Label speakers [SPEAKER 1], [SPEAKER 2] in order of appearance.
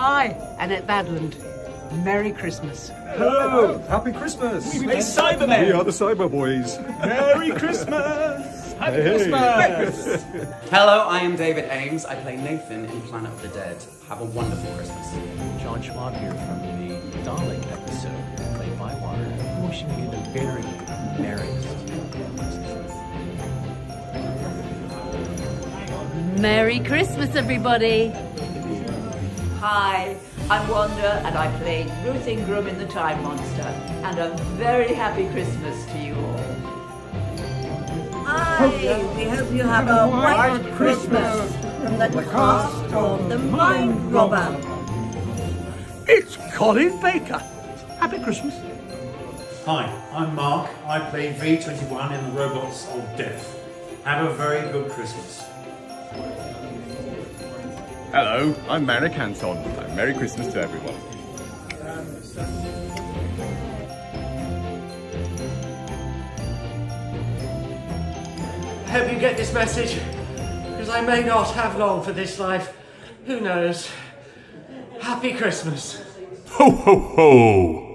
[SPEAKER 1] Hi, Annette Badland. Merry Christmas.
[SPEAKER 2] Hello! Happy Christmas!
[SPEAKER 3] We Cybermen!
[SPEAKER 2] We are the Cyber Boys.
[SPEAKER 3] Merry Christmas! Happy
[SPEAKER 2] Hey.
[SPEAKER 3] Christmas!
[SPEAKER 4] Hello, I am David Ames. I play Nathan in Planet of the Dead. Have a wonderful Christmas.
[SPEAKER 5] John Schwab here from the Dalek episode, played Bywater, wishing you the very merriest.
[SPEAKER 6] Merry Christmas, everybody.
[SPEAKER 7] Hi, I'm Wanda and I played Ruth Ingram in The Time Monster. And a very happy Christmas to you all.
[SPEAKER 8] Hi, we hope you have a white Christmas from the cast of The Mind Robber.
[SPEAKER 3] It's Colin Baker! Happy Christmas!
[SPEAKER 9] Hi, I'm Mark. I play V21 in the Robots of Death. Have a very good Christmas.
[SPEAKER 2] Hello, I'm Marek Anton. And Merry Christmas to everyone.
[SPEAKER 10] I hope you get this message, because I may not have long for this life. Who knows? Happy Christmas.
[SPEAKER 11] Ho ho ho!